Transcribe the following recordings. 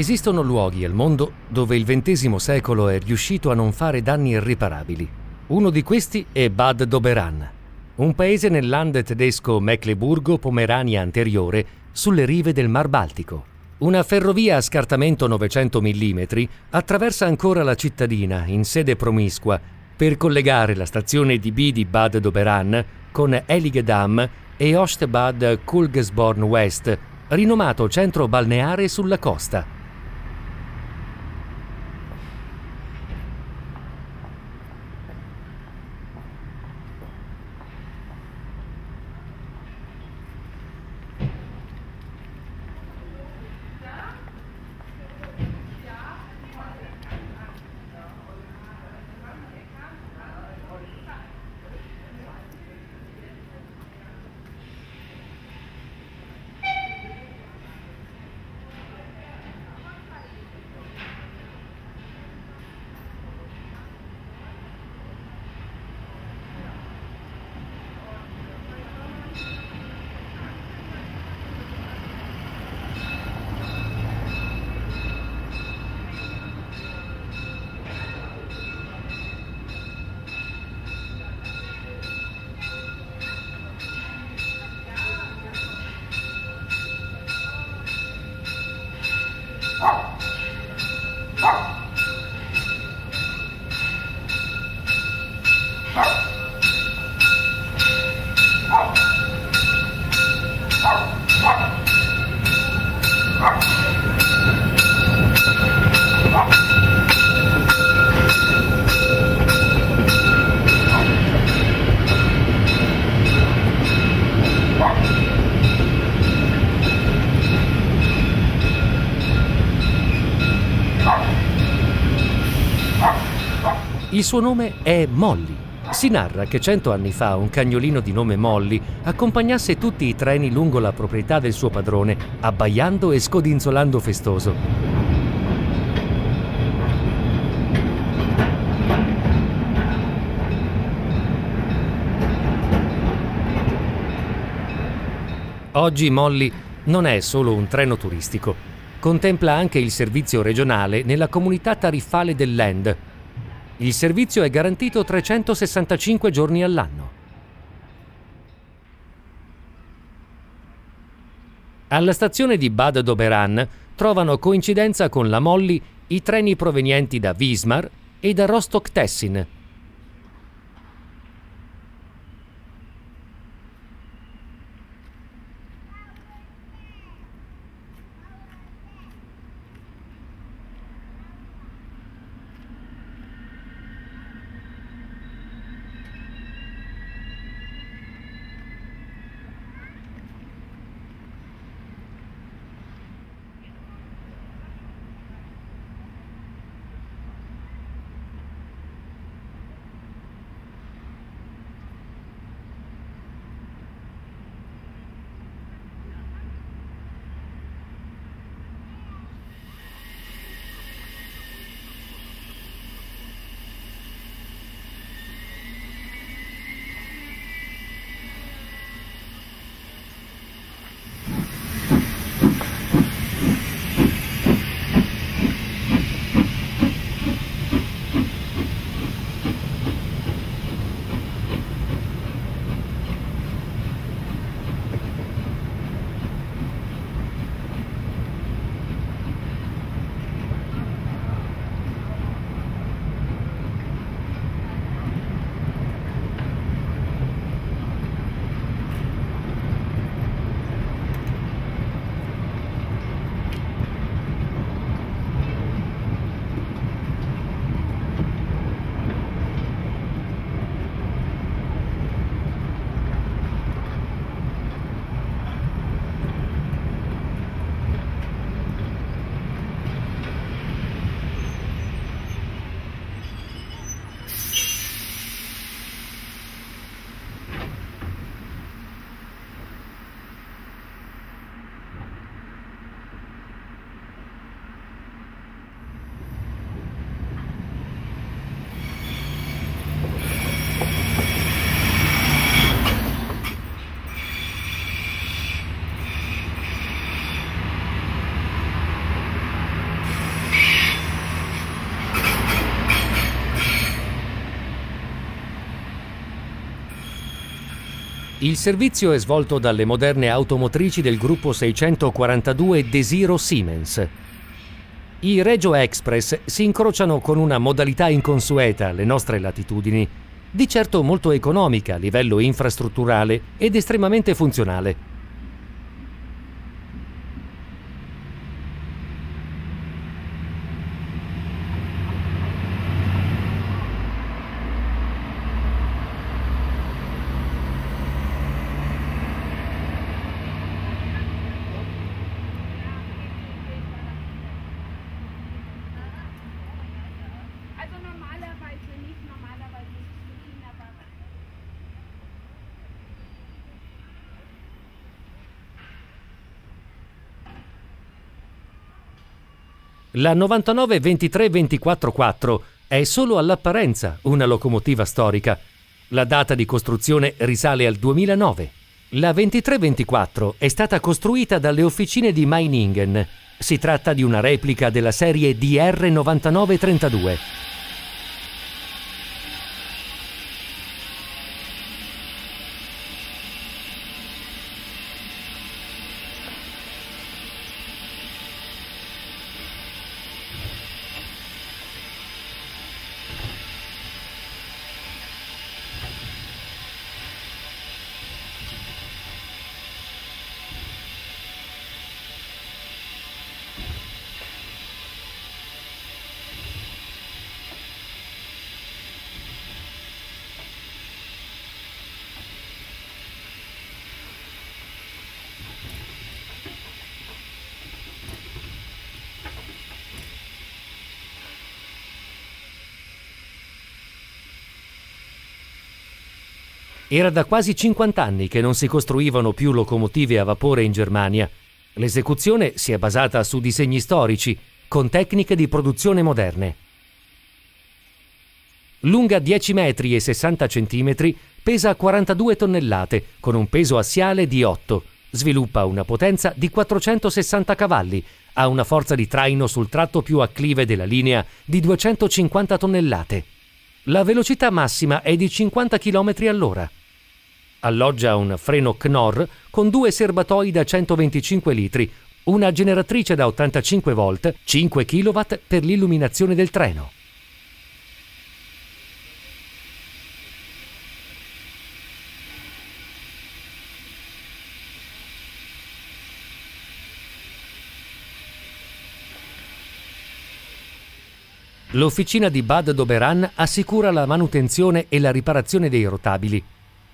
Esistono luoghi al mondo dove il XX secolo è riuscito a non fare danni irreparabili. Uno di questi è Bad Doberan, un paese nel land tedesco Mecklenburgo-Pomerania anteriore sulle rive del Mar Baltico. Una ferrovia a scartamento 900 mm attraversa ancora la cittadina in sede promiscua per collegare la stazione di B di Bad Doberan con Eligedam e Ostbad Kulgesborn West, rinomato centro balneare sulla costa. Il suo nome è Molly. Si narra che cento anni fa un cagnolino di nome Molly accompagnasse tutti i treni lungo la proprietà del suo padrone, abbaiando e scodinzolando festoso. Oggi Molly non è solo un treno turistico, contempla anche il servizio regionale nella comunità tariffale del Land, il servizio è garantito 365 giorni all'anno. Alla stazione di Bad Doberan trovano coincidenza con la Molly i treni provenienti da Wismar e da Rostock-Tessin, Il servizio è svolto dalle moderne automotrici del gruppo 642 Desiro Siemens. I Regio Express si incrociano con una modalità inconsueta alle nostre latitudini, di certo molto economica a livello infrastrutturale ed estremamente funzionale. La 99 23 24 4 è solo all'apparenza una locomotiva storica. La data di costruzione risale al 2009. La 2324 è stata costruita dalle officine di Meiningen. Si tratta di una replica della serie DR9932. Era da quasi 50 anni che non si costruivano più locomotive a vapore in Germania. L'esecuzione si è basata su disegni storici, con tecniche di produzione moderne. Lunga 10 metri e 60 centimetri, pesa 42 tonnellate, con un peso assiale di 8. Sviluppa una potenza di 460 cavalli, ha una forza di traino sul tratto più acclive della linea di 250 tonnellate. La velocità massima è di 50 km all'ora. Alloggia un freno Knorr con due serbatoi da 125 litri, una generatrice da 85 volt, 5 kW per l'illuminazione del treno. L'officina di Bad Doberan assicura la manutenzione e la riparazione dei rotabili.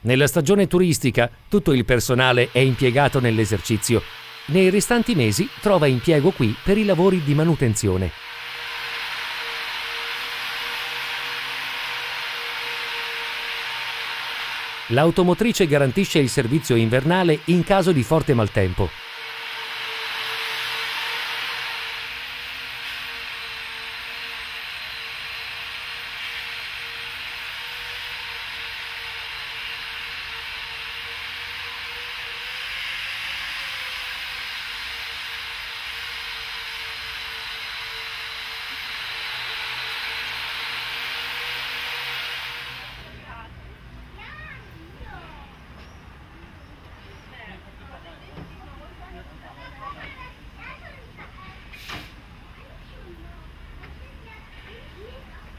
Nella stagione turistica tutto il personale è impiegato nell'esercizio. Nei restanti mesi trova impiego qui per i lavori di manutenzione. L'automotrice garantisce il servizio invernale in caso di forte maltempo.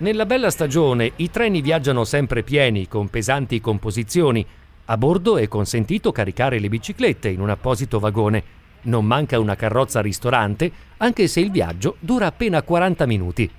Nella bella stagione i treni viaggiano sempre pieni con pesanti composizioni. A bordo è consentito caricare le biciclette in un apposito vagone. Non manca una carrozza ristorante, anche se il viaggio dura appena 40 minuti.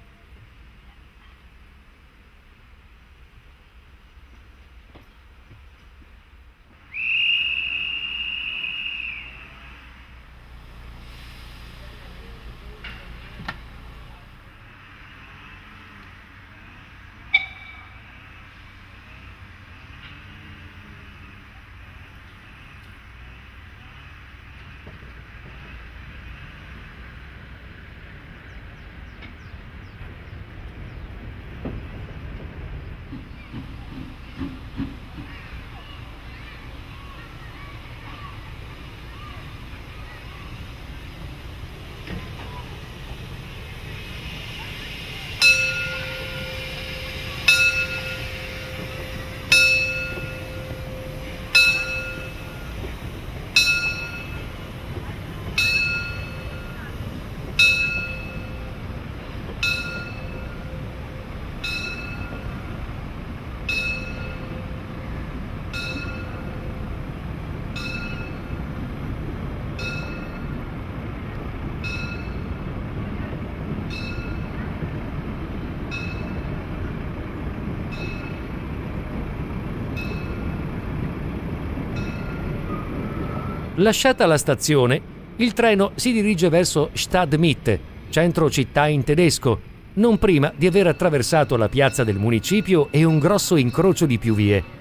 Lasciata la stazione, il treno si dirige verso Stadtmitte, centro città in tedesco, non prima di aver attraversato la piazza del municipio e un grosso incrocio di più vie.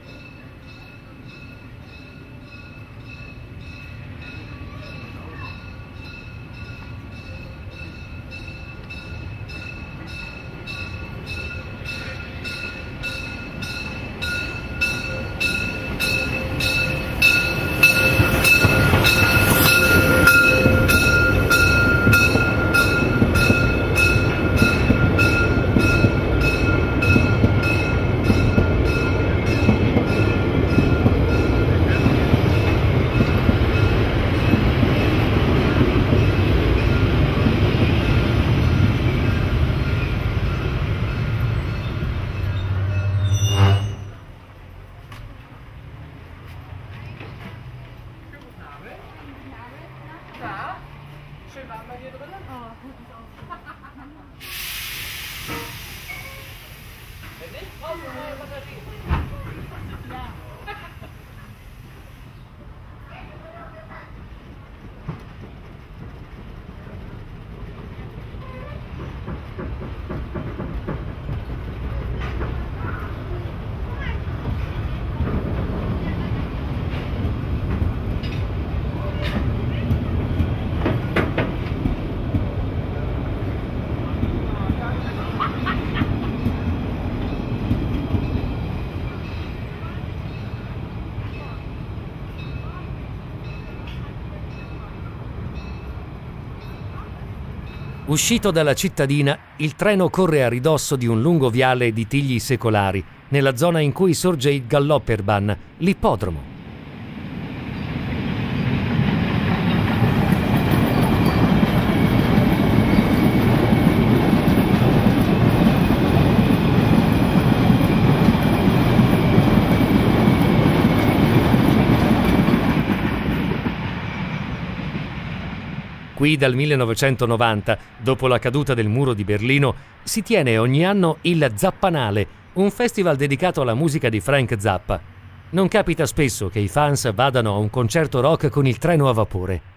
자, 출발 한번 해보자. 어. 됐니? 어, 뭐, 뭐, 뭐, 뭐, 뭐, 뭐, Uscito dalla cittadina, il treno corre a ridosso di un lungo viale di tigli secolari, nella zona in cui sorge il Gallopperbahn, l'ippodromo. Qui dal 1990, dopo la caduta del muro di Berlino, si tiene ogni anno il Zappanale, un festival dedicato alla musica di Frank Zappa. Non capita spesso che i fans vadano a un concerto rock con il treno a vapore.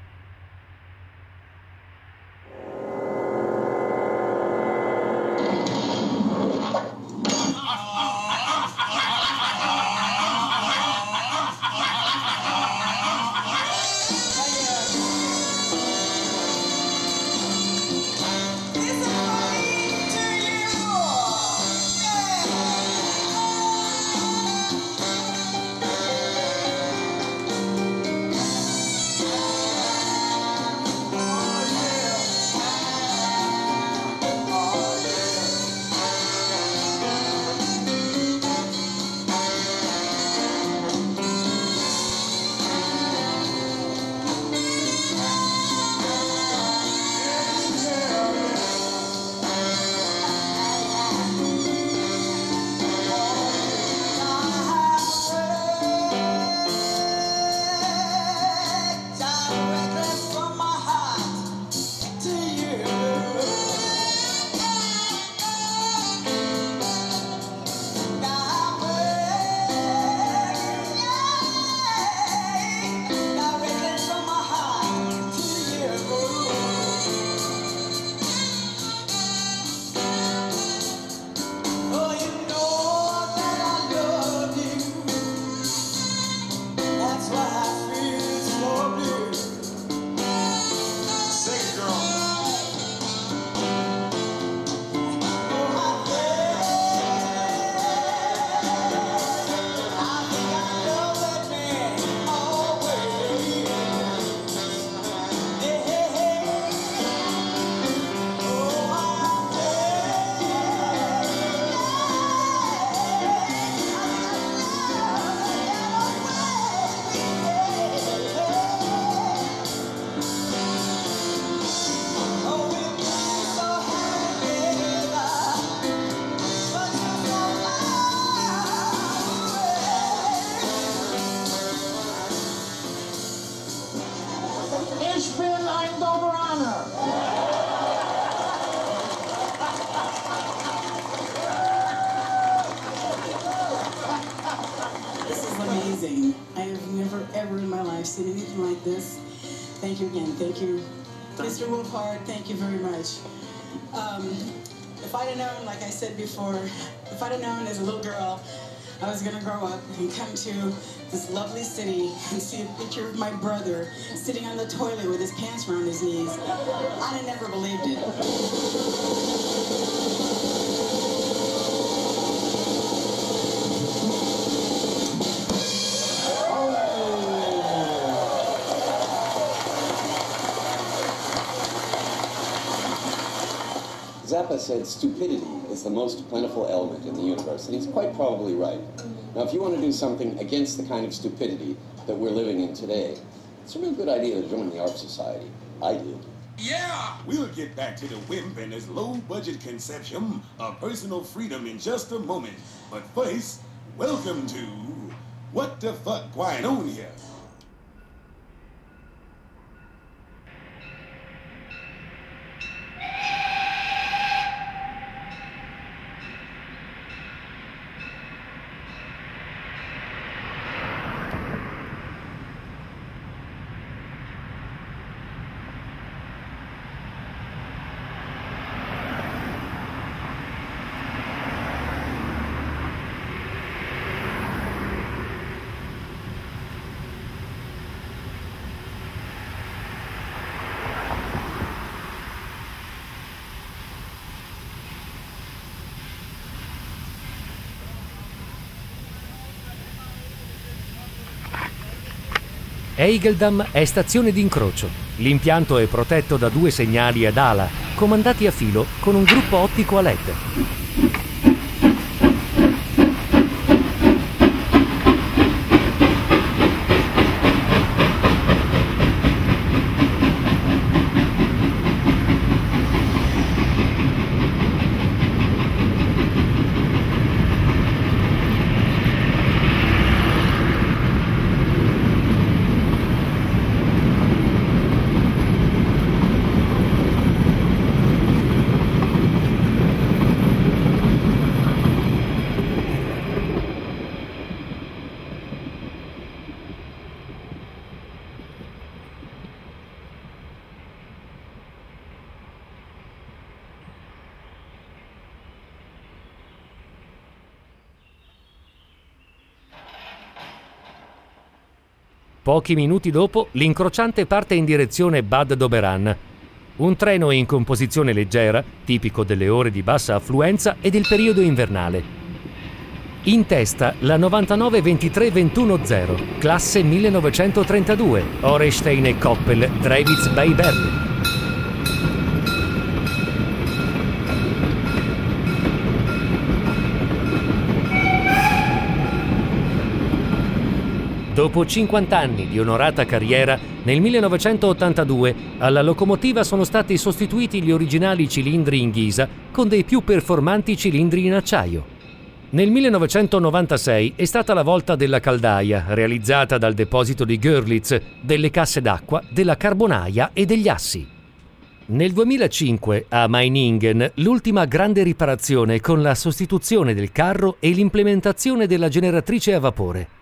Said before, if I'd have known as a little girl, I was gonna grow up and come to this lovely city and see a picture of my brother sitting on the toilet with his pants around his knees. I'd have never believed it. Zappa said stupidity is the most plentiful element in the universe, and he's quite probably right. Now, if you want to do something against the kind of stupidity that we're living in today, it's a real good idea to join the Art Society. I did. Yeah! We'll get back to the wimp and his low-budget conception of personal freedom in just a moment. But first, welcome to What the Fuck Going Here? Eigeldam è stazione d'incrocio. L'impianto è protetto da due segnali ad ala, comandati a filo con un gruppo ottico a LED. Pochi minuti dopo, l'incrociante parte in direzione Bad Doberan. Un treno in composizione leggera, tipico delle ore di bassa affluenza e del periodo invernale. In testa la 99-23-21-0, classe 1932, Orestein e Koppel, Drevitz bei Berlin. Dopo 50 anni di onorata carriera, nel 1982 alla locomotiva sono stati sostituiti gli originali cilindri in ghisa con dei più performanti cilindri in acciaio. Nel 1996 è stata la volta della caldaia, realizzata dal deposito di Görlitz, delle casse d'acqua, della carbonaia e degli assi. Nel 2005 a Meiningen l'ultima grande riparazione con la sostituzione del carro e l'implementazione della generatrice a vapore.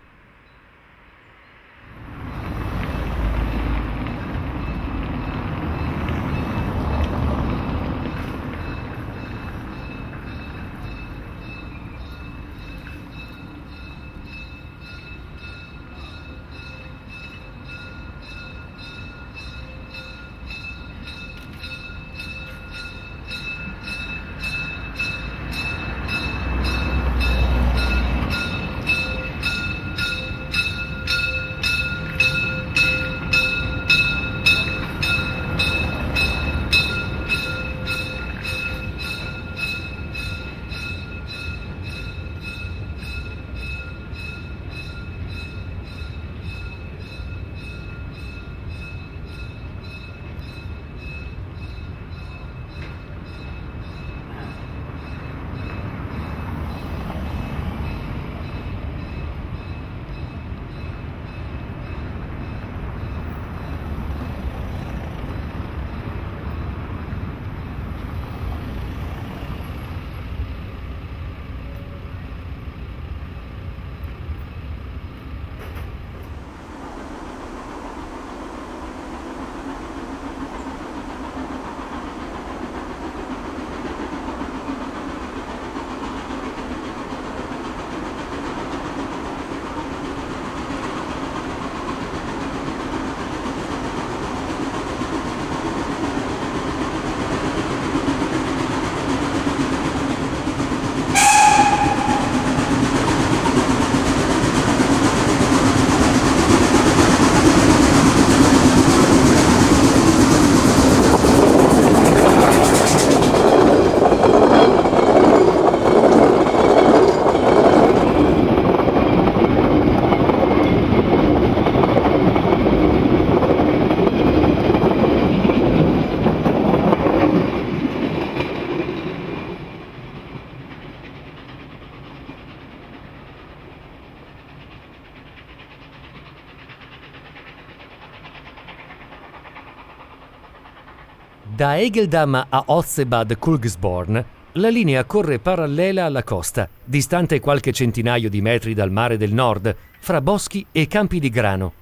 Da Egeldam a Otzebad Kulgsborn la linea corre parallela alla costa, distante qualche centinaio di metri dal mare del nord, fra boschi e campi di grano.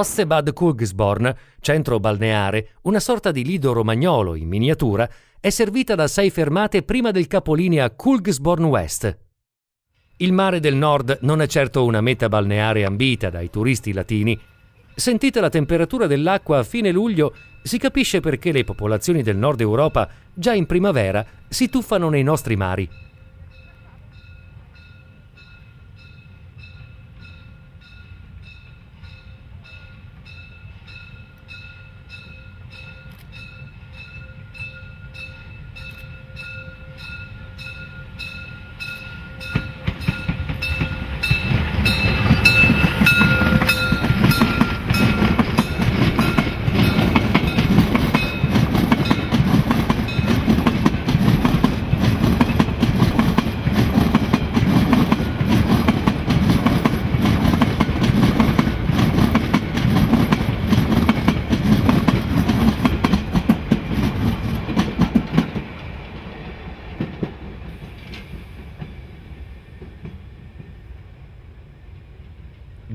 Ossebad Kulgsborn, centro balneare, una sorta di lido romagnolo in miniatura, è servita da sei fermate prima del capolinea Kulgsborn West. Il mare del nord non è certo una meta balneare ambita dai turisti latini. Sentita la temperatura dell'acqua a fine luglio, si capisce perché le popolazioni del nord Europa, già in primavera, si tuffano nei nostri mari.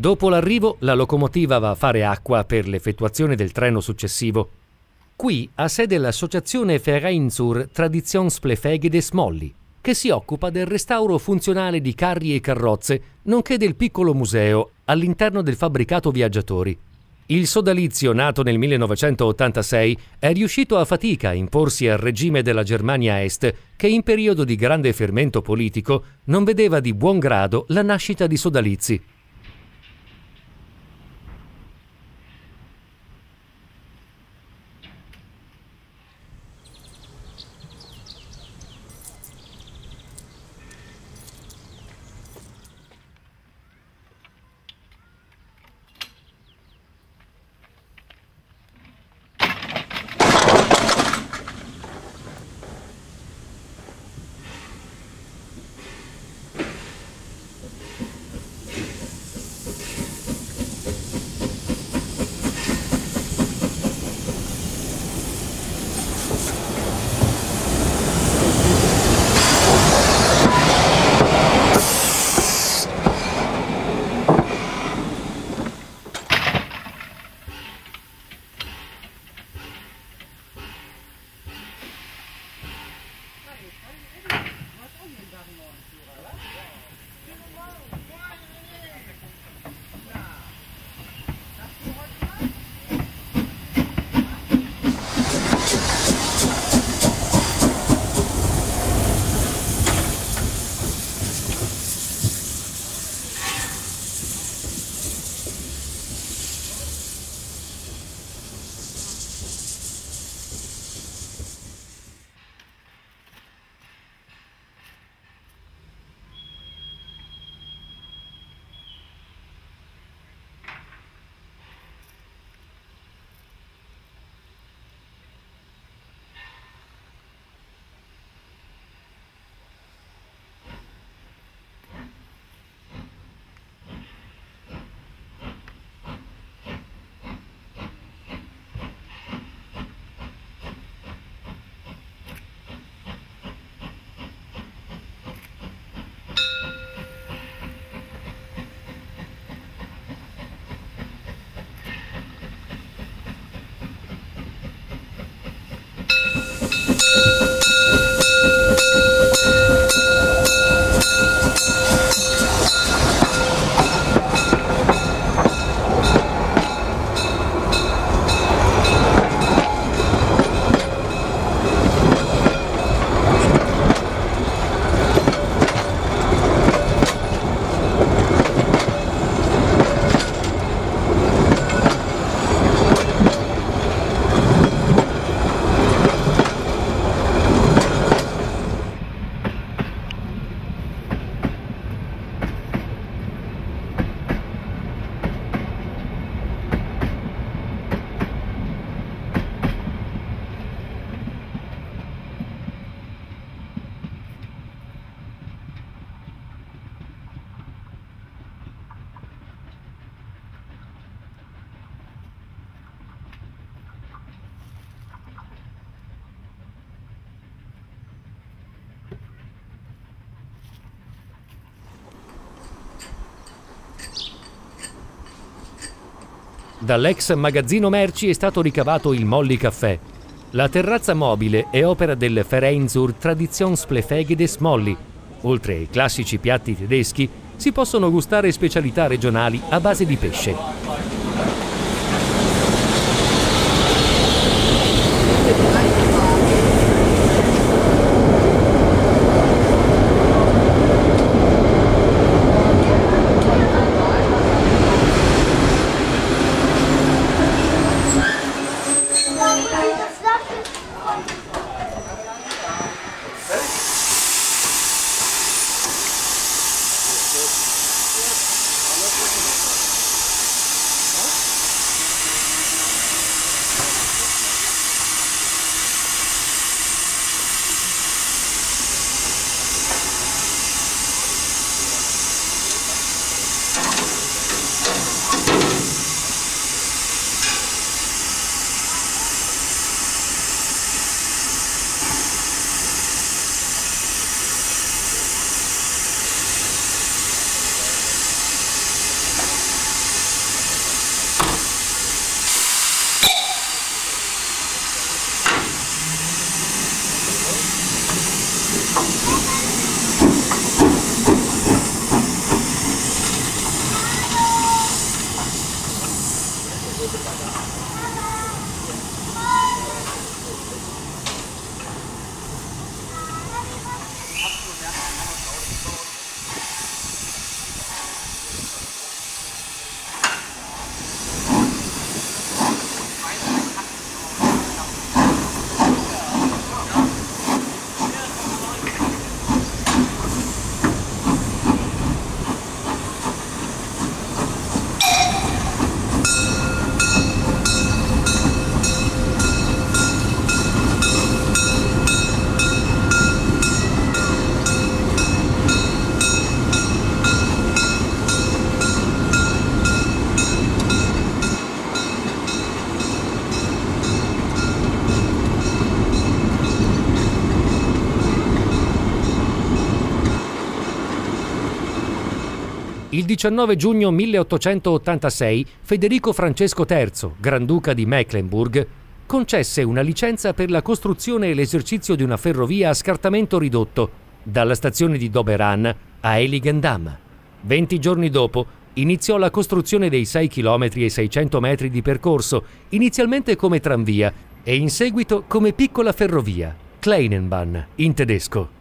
Dopo l'arrivo, la locomotiva va a fare acqua per l'effettuazione del treno successivo. Qui ha sede l'associazione Verein zur Traditionsplefeghe des Molli, che si occupa del restauro funzionale di carri e carrozze, nonché del piccolo museo all'interno del fabbricato viaggiatori. Il sodalizio, nato nel 1986, è riuscito a fatica a imporsi al regime della Germania Est, che in periodo di grande fermento politico non vedeva di buon grado la nascita di sodalizi. Dall'ex magazzino merci è stato ricavato il Molly Caffè. La terrazza mobile è opera del Verein zur Traditionsplefege des Molly. Oltre ai classici piatti tedeschi, si possono gustare specialità regionali a base di pesce. Il 19 giugno 1886 Federico Francesco III, Granduca di Mecklenburg, concesse una licenza per la costruzione e l'esercizio di una ferrovia a scartamento ridotto dalla stazione di Doberan a Eligendam. Venti giorni dopo iniziò la costruzione dei 6 km e 600 metri di percorso, inizialmente come tranvia e in seguito come piccola ferrovia, Kleinenbahn in tedesco.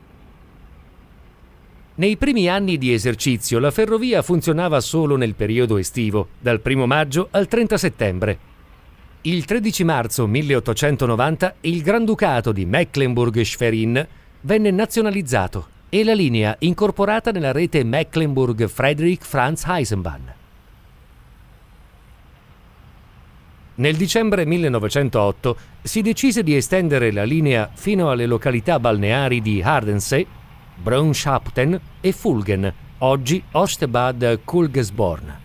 Nei primi anni di esercizio la ferrovia funzionava solo nel periodo estivo, dal 1 maggio al 30 settembre. Il 13 marzo 1890 il Granducato di Mecklenburg-Schwerin venne nazionalizzato e la linea incorporata nella rete Mecklenburg-Friedrich-Franz-Eisenbahn. Nel dicembre 1908 si decise di estendere la linea fino alle località balneari di Hardensee, Braunschapten e Fulgen, oggi Ostbad Kulgesborn.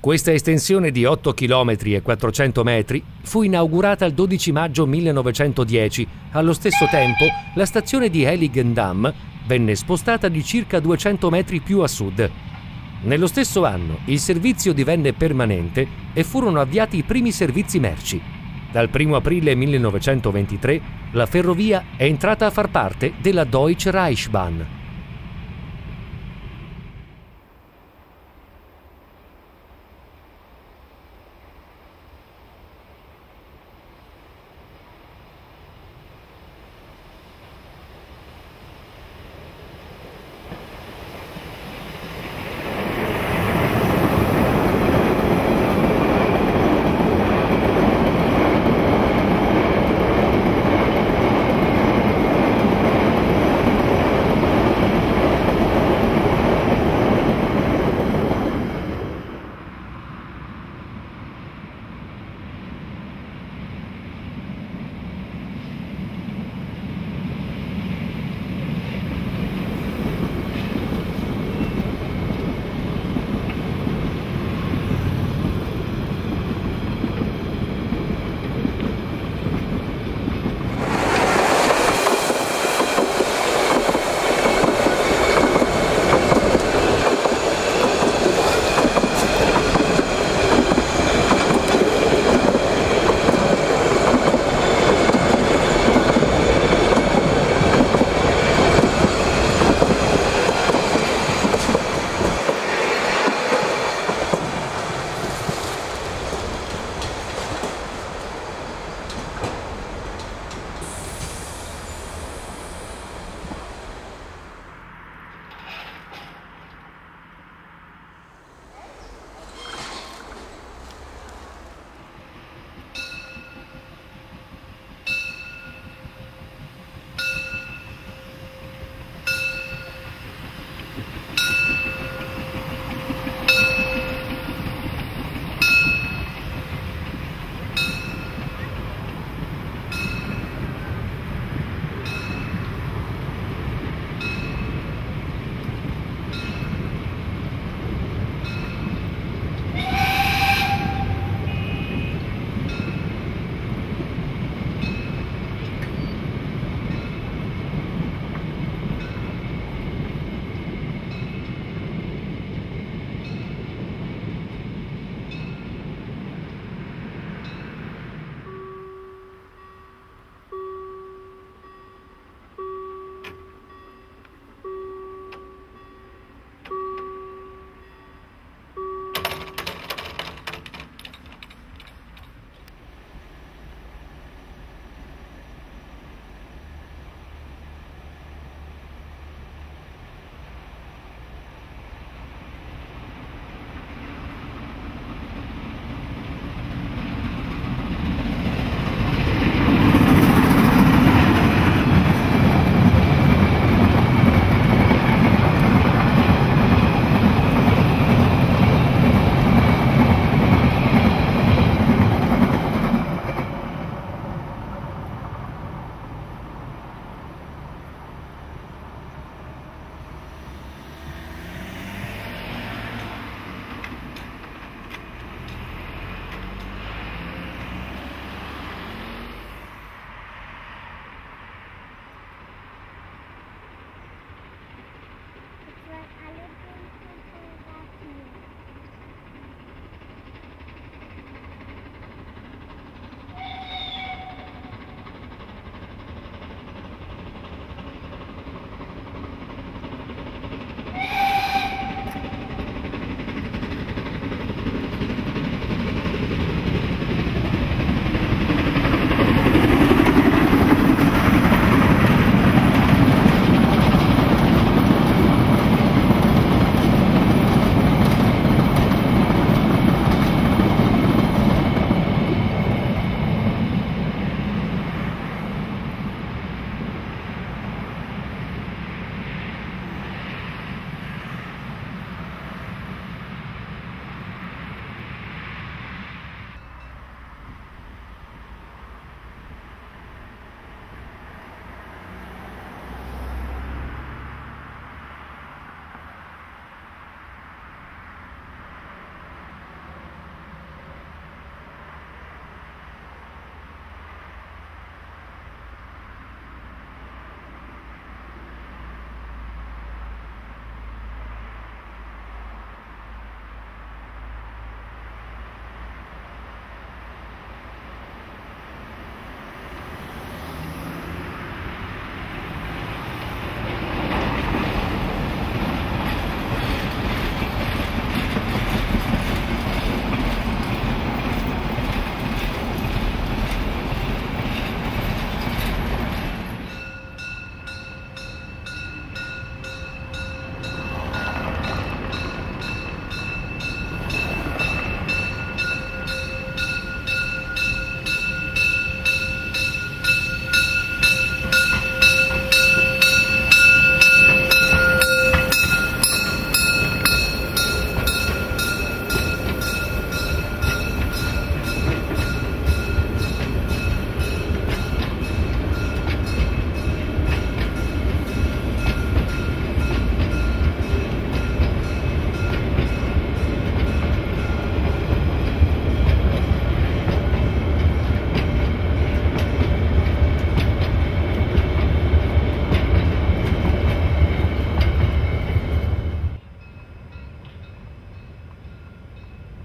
Questa estensione di 8 km e 400 metri fu inaugurata il 12 maggio 1910. Allo stesso tempo, la stazione di Heiligendamm venne spostata di circa 200 metri più a sud. Nello stesso anno il servizio divenne permanente e furono avviati i primi servizi merci. Dal 1 aprile 1923 la ferrovia è entrata a far parte della Deutsche Reichsbahn,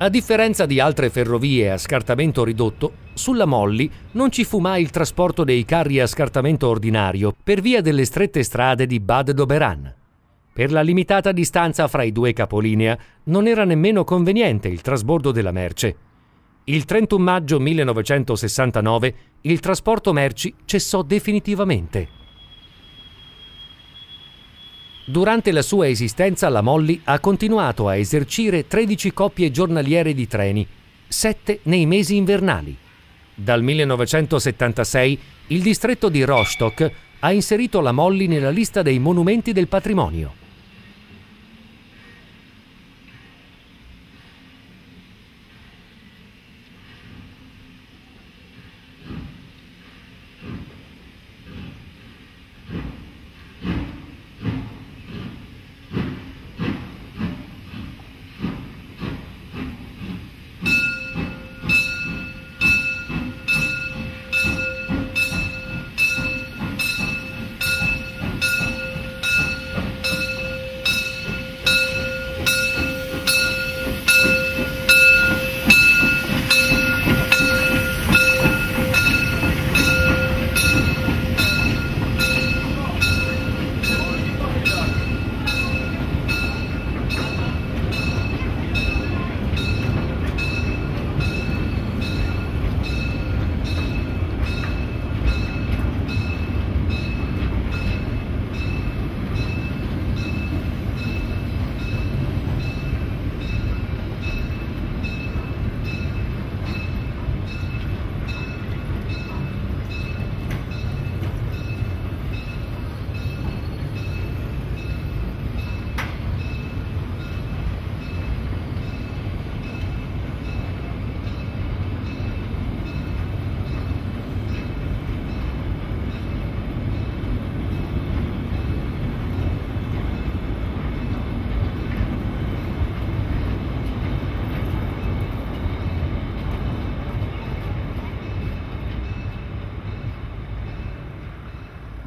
A differenza di altre ferrovie a scartamento ridotto, sulla Molly non ci fu mai il trasporto dei carri a scartamento ordinario per via delle strette strade di Bad Doberan. Per la limitata distanza fra i due capolinea non era nemmeno conveniente il trasbordo della merce. Il 31 maggio 1969 il trasporto merci cessò definitivamente. Durante la sua esistenza la Molly ha continuato a esercire 13 coppie giornaliere di treni, 7 nei mesi invernali. Dal 1976 il distretto di Rostock ha inserito la Molly nella lista dei monumenti del patrimonio.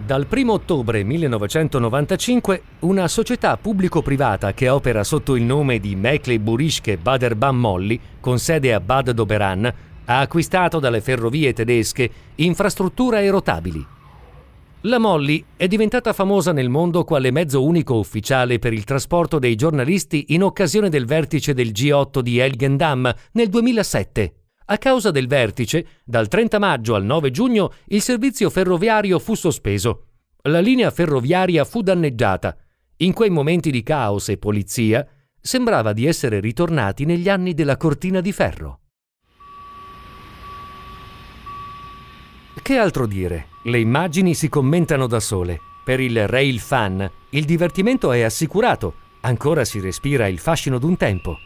Dal 1 ottobre 1995 una società pubblico-privata che opera sotto il nome di Mechle Burischke Baderbahn Molly, con sede a Bad Doberan, ha acquistato dalle ferrovie tedesche infrastrutture aerotabili. La Molly è diventata famosa nel mondo quale mezzo unico ufficiale per il trasporto dei giornalisti in occasione del vertice del G8 di Elgendam nel 2007. A causa del vertice, dal 30 maggio al 9 giugno il servizio ferroviario fu sospeso. La linea ferroviaria fu danneggiata. In quei momenti di caos e polizia sembrava di essere ritornati negli anni della cortina di ferro. Che altro dire? Le immagini si commentano da sole. Per il rail fan il divertimento è assicurato, ancora si respira il fascino d'un tempo.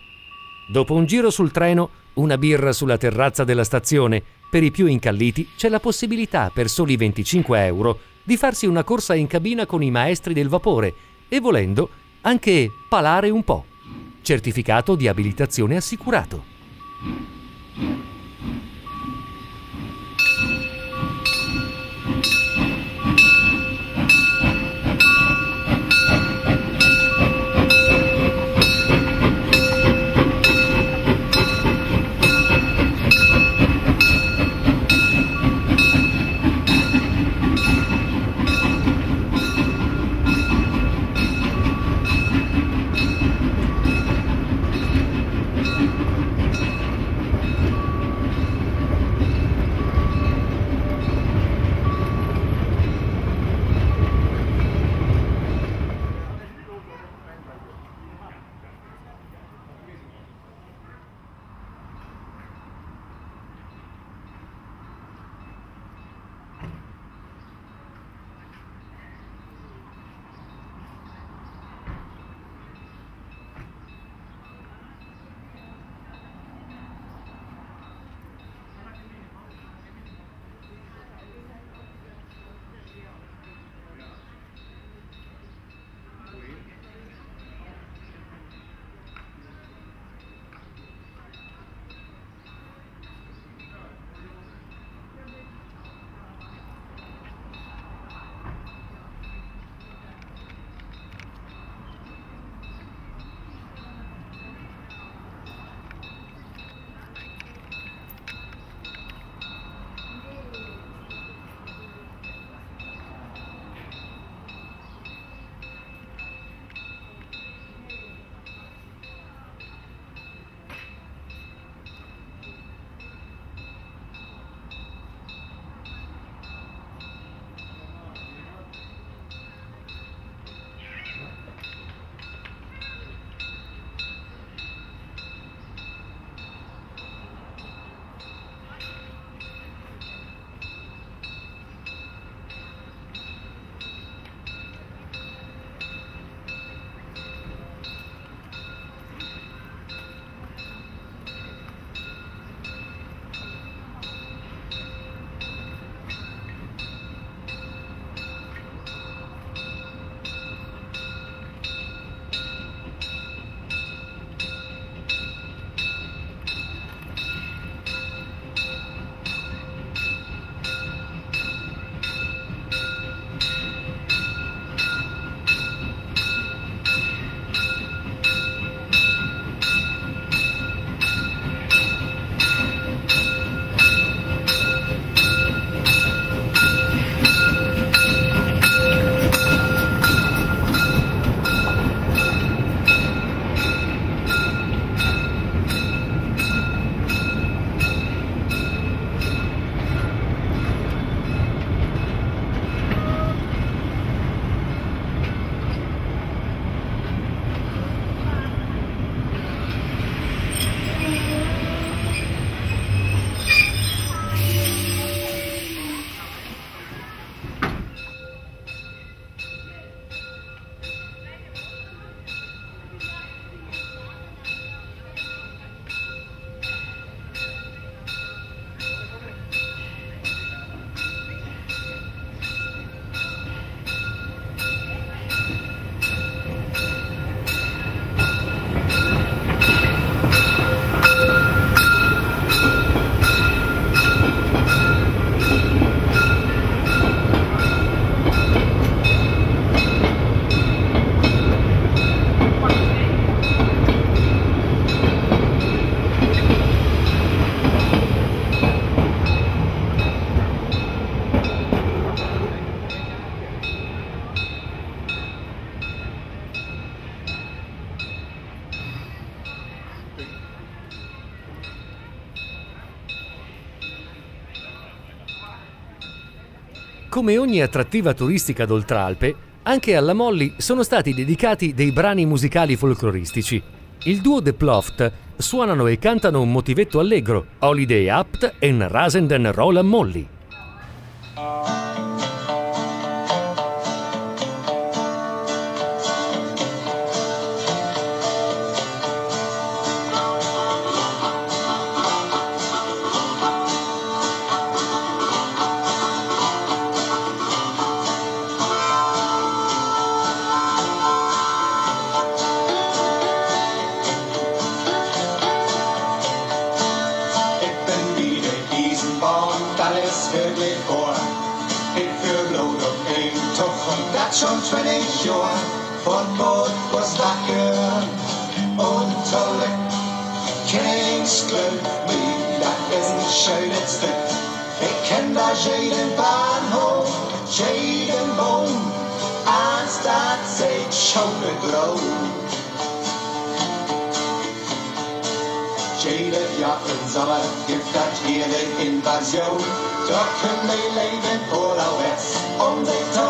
Dopo un giro sul treno una birra sulla terrazza della stazione. Per i più incalliti c'è la possibilità, per soli 25 euro, di farsi una corsa in cabina con i maestri del vapore e, volendo, anche palare un po'. Certificato di abilitazione assicurato. Come ogni attrattiva turistica d'Oltralpe, anche alla Molly sono stati dedicati dei brani musicali folcloristici. Il duo The Ploft suonano e cantano un motivetto allegro, Holiday Apt and Rasenden Roll Molly. On board was that girl, old Tully. Can't screw me, that isn't shouted stick. It can da shaden ban ho, shaden bone. As that said, shoulder glow. Jaded Jahren Sommer gibt das jede Invasion. Doch können wir leben oder wär's um den Tod.